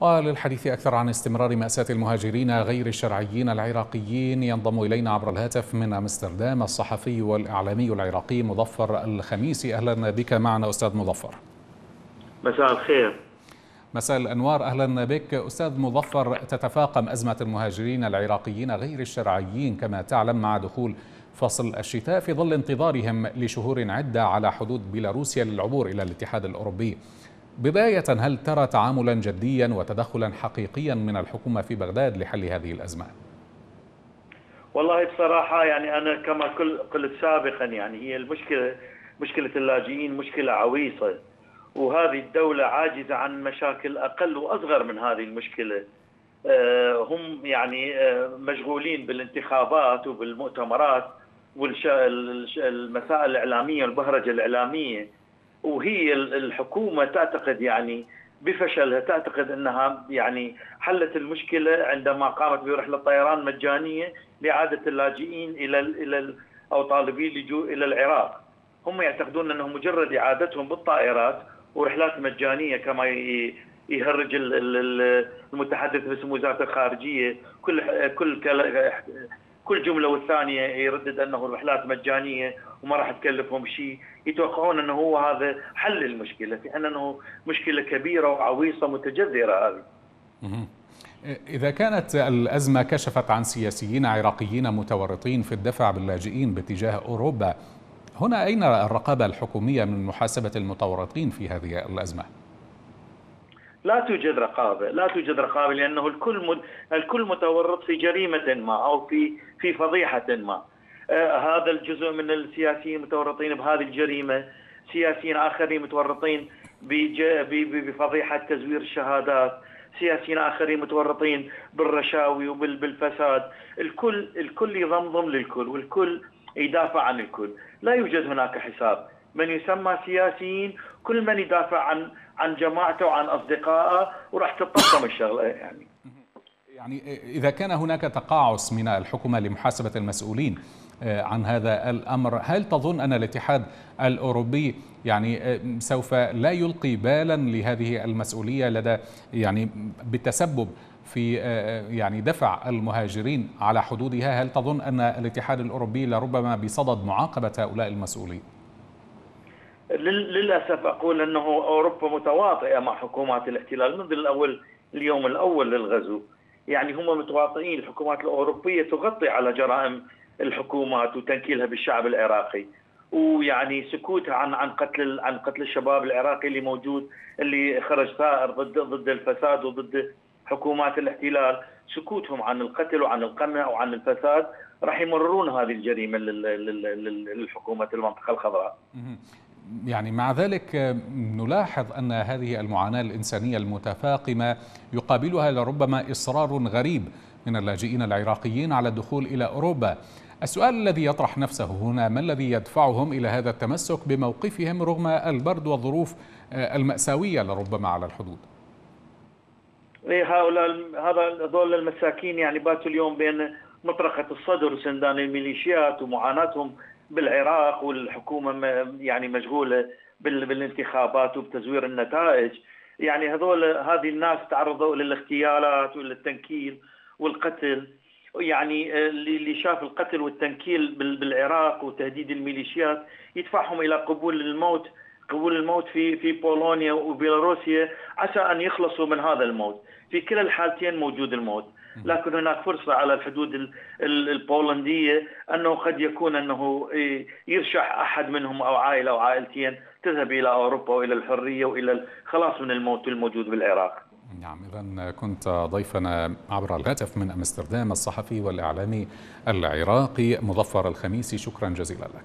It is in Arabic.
وللحديث أكثر عن استمرار مأساة المهاجرين غير الشرعيين العراقيين ينضم إلينا عبر الهاتف من أمستردام الصحفي والإعلامي العراقي مظفر الخميسي أهلا بك معنا أستاذ مظفر. مساء الخير. مساء الأنوار. أهلا بك أستاذ مظفر. تتفاقم أزمة المهاجرين العراقيين غير الشرعيين كما تعلم مع دخول فصل الشتاء في ظل انتظارهم لشهور عدة على حدود بيلاروسيا للعبور إلى الاتحاد الأوروبي. بداية هل ترى تعاملا جديا وتدخلا حقيقيا من الحكومة في بغداد لحل هذه الأزمة؟ والله بصراحة يعني أنا كما قلت سابقا يعني هي المشكلة مشكلة اللاجئين مشكلة عويصة وهذه الدولة عاجزة عن مشاكل أقل وأصغر من هذه المشكلة هم يعني مشغولين بالانتخابات وبالمؤتمرات والمسائل الإعلامية والبهرجة الإعلامية وهي الحكومة تعتقد يعني بفشلها تعتقد إنها يعني حلت المشكلة عندما قامت برحلة طيران مجانية لاعاده اللاجئين إلى إلى أو طالبي اللجوء إلى العراق. هم يعتقدون إنه مجرد إعادتهم بالطائرات ورحلات مجانية كما يهرج المتحدث باسم وزاره الخارجية كل كل كل جملة والثانية يردد أنه الرحلات مجانية وما راح تكلفهم شيء. يتوقعون أنه هو هذا حل المشكلة في ان أنه مشكلة كبيرة وعويصة متجذرة هذه. إذا كانت الأزمة كشفت عن سياسيين عراقيين متورطين في الدفع باللاجئين باتجاه أوروبا هنا أين الرقابة الحكومية من محاسبة المتورطين في هذه الأزمة؟ لا توجد رقابة، لا توجد رقابة لأنه الكل مد... الكل متورط في جريمة ما أو في في فضيحة ما. آه هذا الجزء من السياسيين متورطين بهذه الجريمة، سياسيين آخرين متورطين بج... بفضيحة تزوير الشهادات، سياسيين آخرين متورطين بالرشاوي وبالفساد، الكل الكل يضمضم للكل والكل يدافع عن الكل، لا يوجد هناك حساب، من يسمى سياسيين كل من يدافع عن عن جماعته وعن أصدقائه وراح تتطقم الشغلة يعني يعني إذا كان هناك تقاعس من الحكومة لمحاسبة المسؤولين عن هذا الأمر، هل تظن أن الاتحاد الأوروبي يعني سوف لا يلقي بالا لهذه المسؤولية لدى يعني بالتسبب في يعني دفع المهاجرين على حدودها، هل تظن أن الاتحاد الأوروبي لربما بصدد معاقبة هؤلاء المسؤولين؟ للأسف أقول أنه أوروبا متواطئة مع حكومات الاحتلال. منذ الأول اليوم الأول للغزو. يعني هم متواطئين. الحكومات الأوروبية تغطي على جرائم الحكومات وتنكيلها بالشعب العراقي. ويعني سكوتها عن عن قتل عن قتل الشباب العراقي اللي موجود اللي خرج ثائر ضد ضد الفساد وضد حكومات الاحتلال. سكوتهم عن القتل وعن القمع وعن الفساد راح يمررون هذه الجريمة للحكومة المنطقة الخضراء. يعني مع ذلك نلاحظ أن هذه المعاناة الإنسانية المتفاقمة يقابلها لربما إصرار غريب من اللاجئين العراقيين على الدخول إلى أوروبا. السؤال الذي يطرح نفسه هنا ما الذي يدفعهم إلى هذا التمسك بموقفهم رغم البرد والظروف المأساوية لربما على الحدود؟ هؤلاء هذا هذول المساكين يعني باتوا اليوم بين مطرقة الصدر وسندان الميليشيات ومعاناتهم بالعراق والحكومة يعني مشغولة بالانتخابات وبتزوير النتائج. يعني هذول هذه الناس تعرضوا للاغتيالات وللتنكيل والقتل. يعني اللي شاف القتل والتنكيل بالعراق وتهديد الميليشيات يدفعهم إلى قبول الموت. قبول الموت في في بولونيا وبيلاروسيا عسى أن يخلصوا من هذا الموت. في كلا الحالتين موجود الموت. لكن هناك فرصة على الحدود البولندية أنه قد يكون أنه يرشح أحد منهم أو عائلة أو عائلتين تذهب إلى أوروبا وإلى الحرية وإلى الخلاص من الموت الموجود بالعراق. نعم إذا كنت ضيفنا عبر الهاتف من أمستردام الصحفي والإعلامي العراقي مظفر الخميسي. شكرا جزيلا لك.